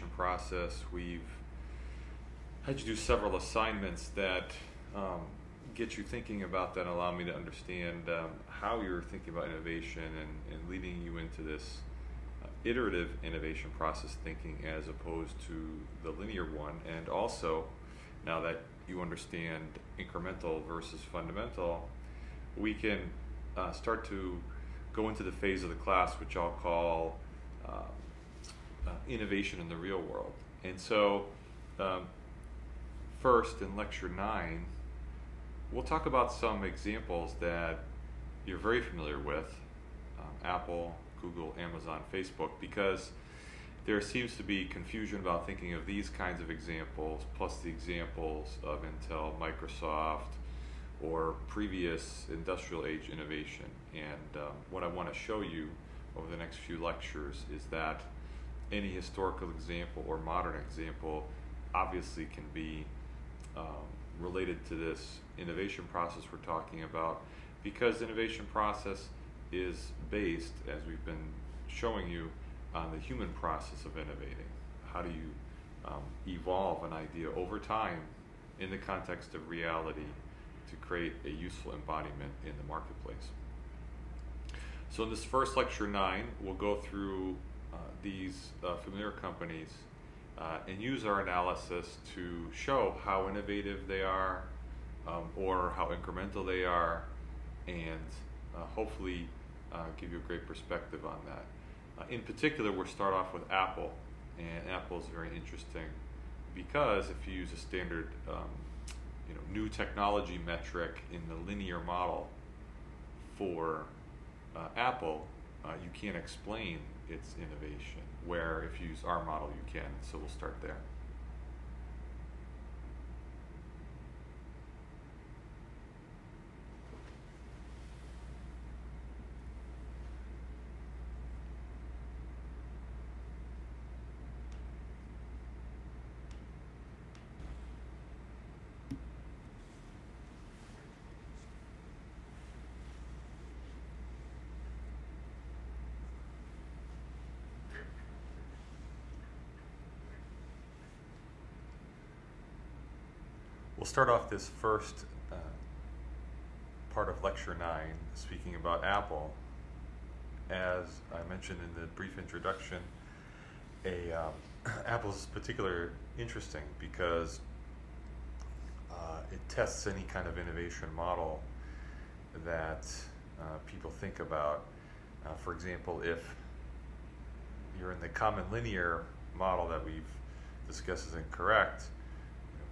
process. We've had you do several assignments that um, get you thinking about that and allow me to understand um, how you're thinking about innovation and, and leading you into this uh, iterative innovation process thinking as opposed to the linear one. And also, now that you understand incremental versus fundamental, we can uh, start to go into the phase of the class which I'll call uh, uh, innovation in the real world. And so, um, first in lecture nine, we'll talk about some examples that you're very familiar with um, Apple, Google, Amazon, Facebook, because there seems to be confusion about thinking of these kinds of examples plus the examples of Intel, Microsoft, or previous industrial age innovation. And um, what I want to show you over the next few lectures is that any historical example or modern example obviously can be um, related to this innovation process we're talking about because innovation process is based, as we've been showing you, on the human process of innovating. How do you um, evolve an idea over time in the context of reality to create a useful embodiment in the marketplace? So in this first lecture nine, we'll go through these uh, familiar companies uh, and use our analysis to show how innovative they are um, or how incremental they are and uh, hopefully uh, give you a great perspective on that. Uh, in particular, we'll start off with Apple, and Apple is very interesting because if you use a standard um, you know, new technology metric in the linear model for uh, Apple, uh, you can't explain its innovation, where if you use our model, you can. So we'll start there. We'll start off this first uh, part of Lecture 9 speaking about Apple. As I mentioned in the brief introduction, a, um, Apple's particularly interesting because uh, it tests any kind of innovation model that uh, people think about. Uh, for example, if you're in the common linear model that we've discussed is incorrect,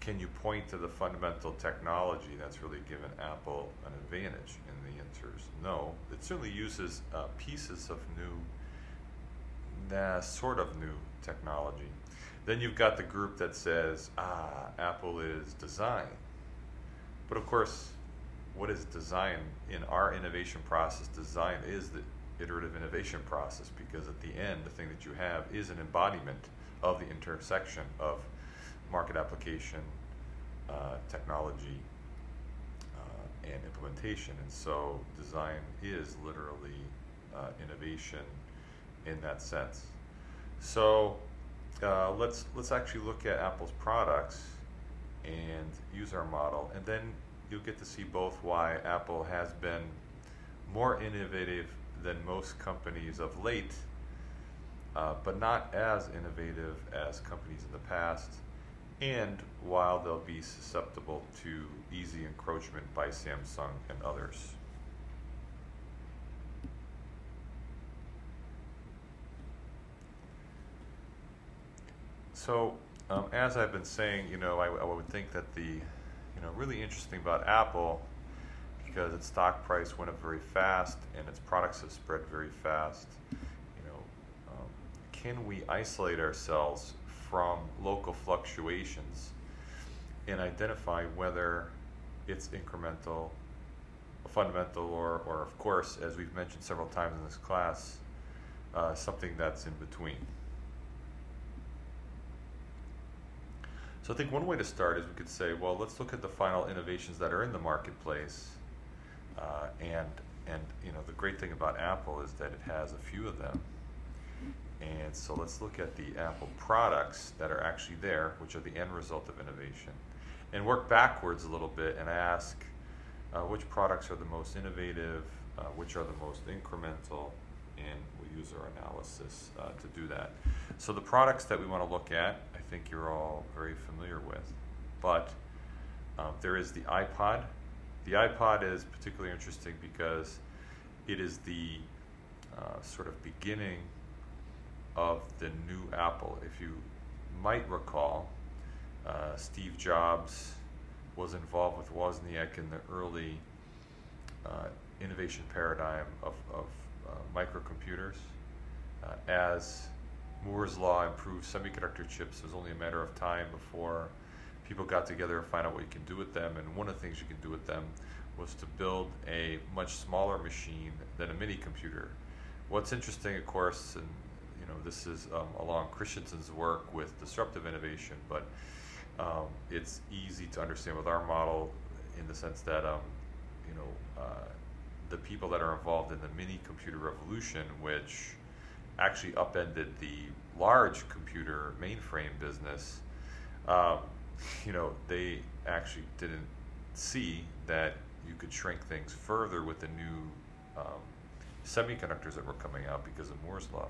can you point to the fundamental technology that's really given Apple an advantage? in the answer is no. It certainly uses uh, pieces of new, nah, sort of new technology. Then you've got the group that says, ah, Apple is design. But of course, what is design? In our innovation process, design is the iterative innovation process because at the end, the thing that you have is an embodiment of the intersection of market application, uh, technology, uh, and implementation. And so design is literally uh, innovation in that sense. So uh, let's let's actually look at Apple's products and use our model, and then you'll get to see both why Apple has been more innovative than most companies of late, uh, but not as innovative as companies in the past, and while they'll be susceptible to easy encroachment by Samsung and others. So, um, as I've been saying, you know, I, I, would think that the, you know, really interesting about Apple, because its stock price went up very fast and its products have spread very fast. You know, um, can we isolate ourselves from local fluctuations and identify whether it's incremental, fundamental, or, or of course, as we've mentioned several times in this class, uh, something that's in between. So I think one way to start is we could say, well, let's look at the final innovations that are in the marketplace. Uh, and, and you know, the great thing about Apple is that it has a few of them. And so let's look at the Apple products that are actually there, which are the end result of innovation, and work backwards a little bit and ask uh, which products are the most innovative, uh, which are the most incremental, and we'll use our analysis uh, to do that. So the products that we want to look at, I think you're all very familiar with, but um, there is the iPod. The iPod is particularly interesting because it is the uh, sort of beginning of the new Apple. If you might recall, uh, Steve Jobs was involved with Wozniak in the early uh, innovation paradigm of, of uh, microcomputers. Uh, as Moore's Law improved semiconductor chips, it was only a matter of time before people got together and find out what you can do with them. And one of the things you can do with them was to build a much smaller machine than a mini computer. What's interesting, of course, and know, this is um, along Christensen's work with disruptive innovation, but um, it's easy to understand with our model in the sense that um, you know uh, the people that are involved in the mini computer revolution, which actually upended the large computer mainframe business, um, you know, they actually didn't see that you could shrink things further with the new um, semiconductors that were coming out because of Moore's law.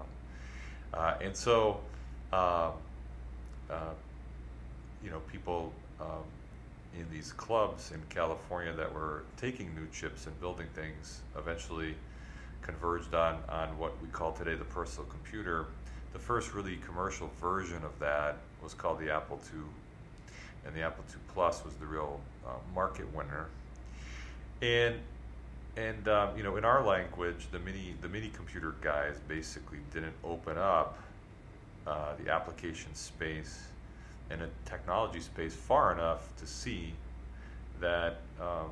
Uh, and so, uh, uh, you know, people um, in these clubs in California that were taking new chips and building things eventually converged on, on what we call today the personal computer. The first really commercial version of that was called the Apple II, and the Apple II Plus was the real uh, market winner. And and um, you know, in our language, the mini the mini computer guys basically didn't open up uh, the application space and a technology space far enough to see that um,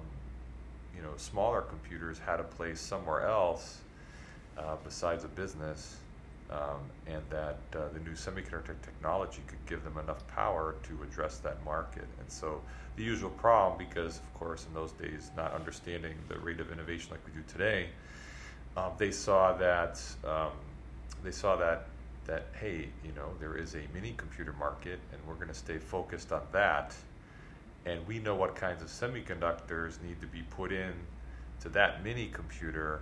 you know smaller computers had a place somewhere else uh, besides a business, um, and that uh, the new semiconductor technology could give them enough power to address that market. And so the usual problem, because of course in those days not understanding the rate of innovation like we do today, um, they saw that um, they saw that that hey, you know, there is a mini computer market, and we're going to stay focused on that. And we know what kinds of semiconductors need to be put in to that mini computer.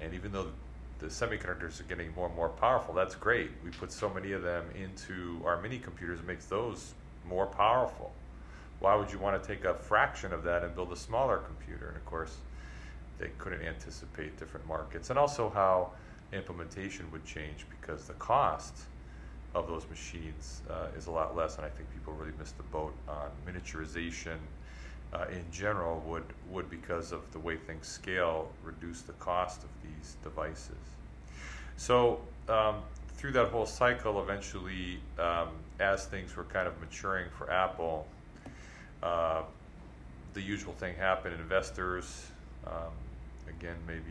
And even though the semiconductors are getting more and more powerful, that's great. We put so many of them into our mini computers, it makes those more powerful. Why would you want to take a fraction of that and build a smaller computer? And of course, they couldn't anticipate different markets. And also how implementation would change because the cost of those machines uh, is a lot less, and I think people really missed the boat on miniaturization. Uh, in general, would would because of the way things scale, reduce the cost of these devices. So um, through that whole cycle, eventually, um, as things were kind of maturing for Apple, uh, the usual thing happened. Investors, um, again, maybe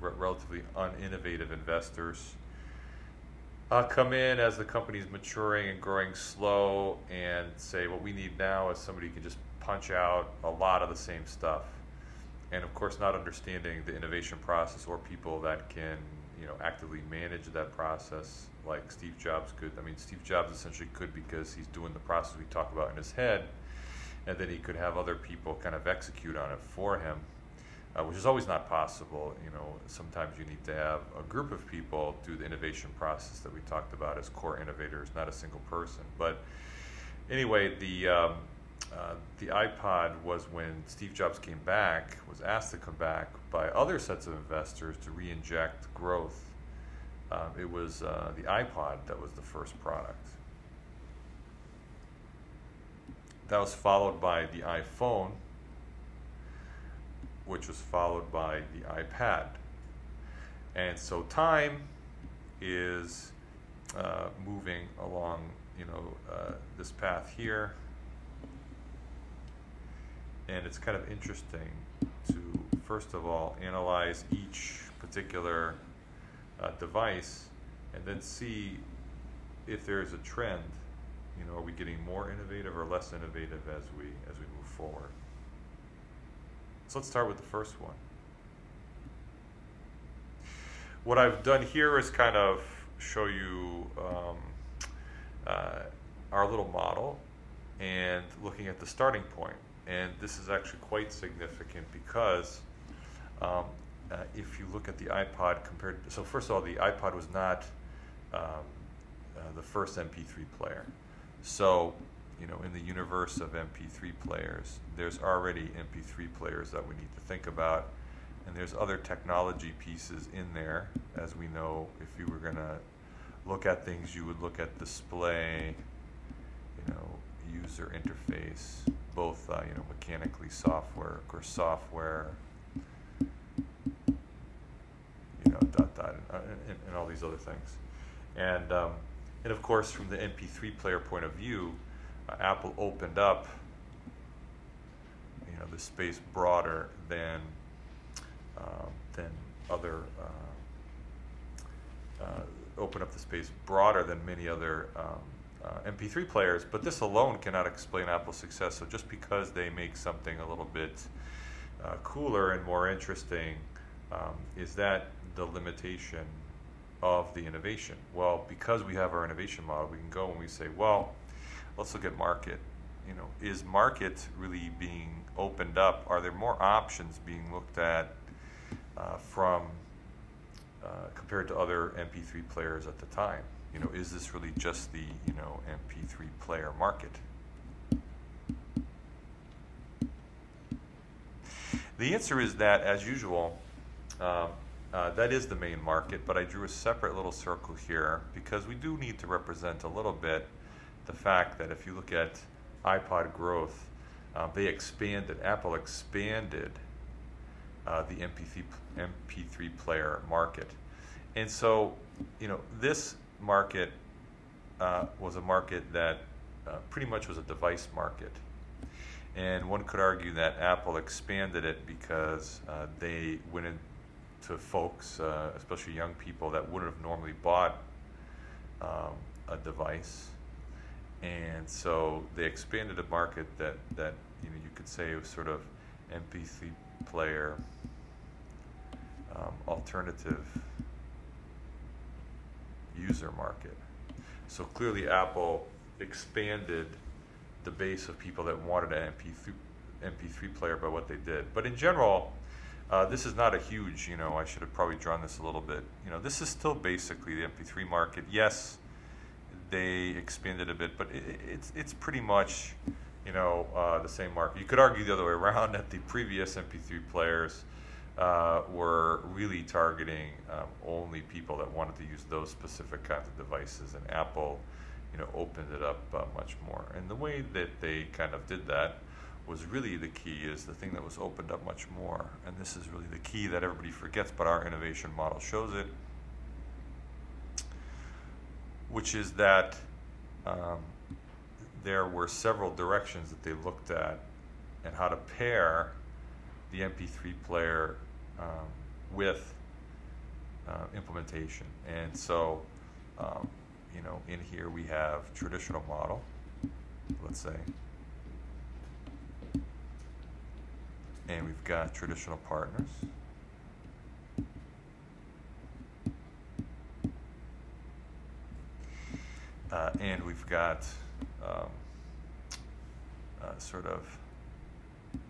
re- relatively uninnovative investors uh, come in as the company's maturing and growing slow and say what we need now is somebody who can just punch out a lot of the same stuff and of course not understanding the innovation process or people that can you know actively manage that process like steve jobs could i mean steve jobs essentially could because he's doing the process we talk about in his head and then he could have other people kind of execute on it for him uh, which is always not possible. You know, sometimes you need to have a group of people do the innovation process that we talked about as core innovators, not a single person. But anyway, the um, uh, the iPod was when Steve Jobs came back, was asked to come back by other sets of investors to re-inject growth. Um, it was uh, the iPod that was the first product. That was followed by the iPhone, which was followed by the iPad. And so time is uh, moving along, you know, uh, this path here. And it's kind of interesting to, first of all, analyze each particular uh, device and then see if there is a trend. You know, are we getting more innovative or less innovative as we as we move forward? So let's start with the first one. What I've done here is kind of show you um, uh, our little model and looking at the starting point. And this is actually quite significant because um, uh, if you look at the iPod compared, so first of all, the iPod was not um, uh, the first MP3 player. So, you know, in the universe of MP3 players, there's already MP3 players that we need to think about. And there's other technology pieces in there. As we know, if you were going to look at things, you would look at display, you know, user interface, both, uh, you know, mechanically software, of course, software, you know, dot, dot, and, and, and all these other things. And, um, and of course, from the MP3 player point of view, uh, Apple opened up, you know, the space broader than um, than other uh, uh, open up the space broader than many other um, uh, MP3 players. But this alone cannot explain Apple's success. So just because they make something a little bit uh, cooler and more interesting, um, is that the limitation of the innovation? Well, because we have our innovation model, we can go and we say, well, let's look at market. You know, is market really being opened up? Are there more options being looked at uh, from uh, compared to other MP3 players at the time? You know, is this really just the you know MP3 player market? The answer is that, as usual, um, uh, that is the main market, but I drew a separate little circle here because we do need to represent a little bit the fact that if you look at iPod growth, uh, they expanded, Apple expanded uh, the MP3, MP3 player market. And so, you know, this market uh, was a market that uh, pretty much was a device market. And one could argue that Apple expanded it because uh, they went into folks, uh, especially young people, that wouldn't have normally bought um, a device. And so they expanded a market that, that you know you could say was sort of MP3 player um, alternative user market. So clearly, Apple expanded the base of people that wanted an MP3, MP3 player by what they did. But in general, uh, this is not a huge, you know, I should have probably drawn this a little bit. You know, this is still basically the MP3 market. Yes, they expanded a bit, but it, it's, it's pretty much, you know, uh, the same market. You could argue the other way around that the previous MP3 players uh, were really targeting um, only people that wanted to use those specific kinds of devices, and Apple, you know, opened it up uh, much more. And the way that they kind of did that was really the key is the thing that was opened up much more. And this is really the key that everybody forgets, but our innovation model shows it, which is that um, there were several directions that they looked at and how to pair the MP3 player um, with uh, implementation. And so, um, you know, in here we have traditional model, let's say, and we've got traditional partners. Uh, and we've got um, uh, sort of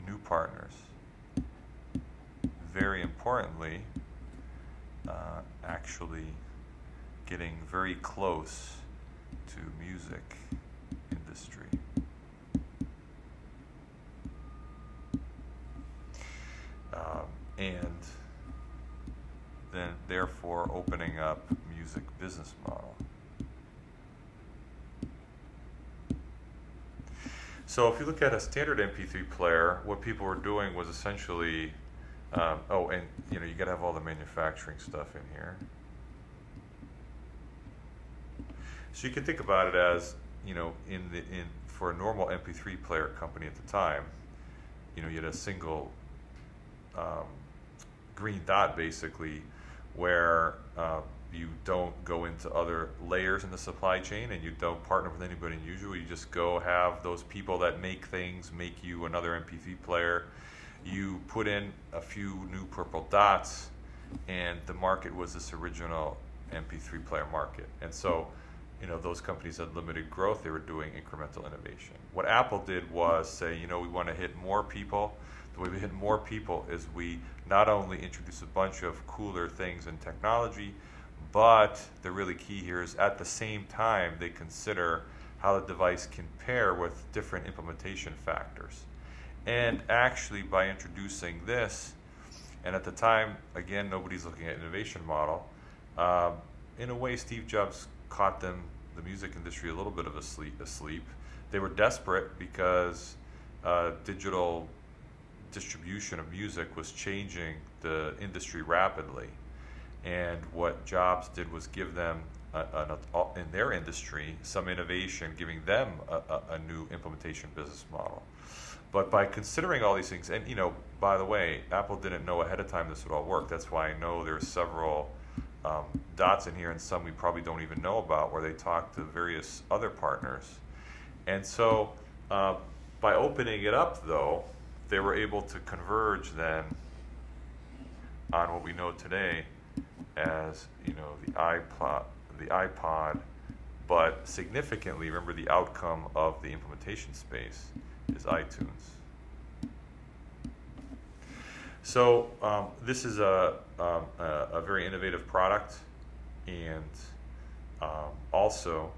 new partners very importantly, uh, actually getting very close to music industry. Um, and then therefore opening up music business model. So if you look at a standard MP3 player, what people were doing was essentially um, oh, and you know you got to have all the manufacturing stuff in here. So you can think about it as you know in the in for a normal MP3 player company at the time, you know you had a single um, green dot basically where uh, you don't go into other layers in the supply chain and you don't partner with anybody unusual. You just go have those people that make things make you another MP3 player you put in a few new purple dots, and the market was this original MP3 player market. And so, you know, those companies had limited growth, they were doing incremental innovation. What Apple did was say, you know, we want to hit more people. The way we hit more people is we not only introduce a bunch of cooler things in technology, but the really key here is at the same time they consider how the device can pair with different implementation factors. And actually, by introducing this, and at the time, again, nobody's looking at innovation model. Um, in a way, Steve Jobs caught them, the music industry, a little bit of asleep. asleep. They were desperate because uh, digital distribution of music was changing the industry rapidly. And what Jobs did was give them, a, a, in their industry, some innovation, giving them a, a new implementation business model. But by considering all these things, and you know, by the way, Apple didn't know ahead of time this would all work. That's why I know there's several um, dots in here, and some we probably don't even know about, where they talk to various other partners. And so, uh, by opening it up, though, they were able to converge then on what we know today as you know the iPod, the iPod, but significantly, remember the outcome of the implementation space is iTunes. So um, this is a, um, a, a, very innovative product, and um, also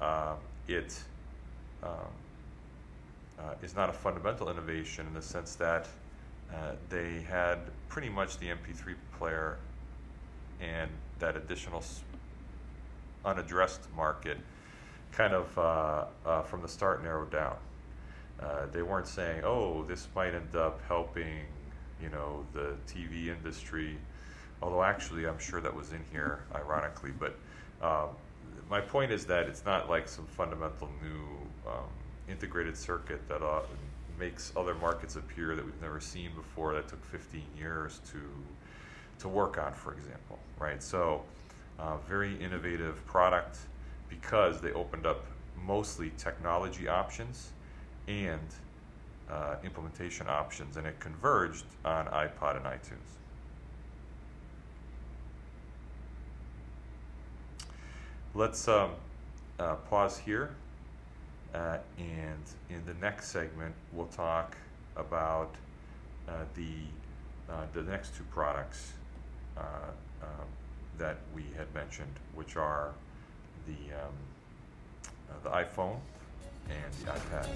uh, it um, uh, is not a fundamental innovation in the sense that uh, they had pretty much the MP3 player and that additional unaddressed market kind of uh, uh, from the start narrowed down. Uh, they weren't saying, "Oh, this might end up helping," you know, the TV industry. Although actually, I'm sure that was in here, ironically. But um, my point is that it's not like some fundamental new um, integrated circuit that uh, makes other markets appear that we've never seen before. That took 15 years to to work on, for example, right? So, uh, very innovative product because they opened up mostly technology options and uh, implementation options, and it converged on iPod and iTunes. Let's um, uh, pause here, uh, and in the next segment, we'll talk about uh, the uh, the next two products uh, um, that we had mentioned, which are the, um, uh, the iPhone and the iPad.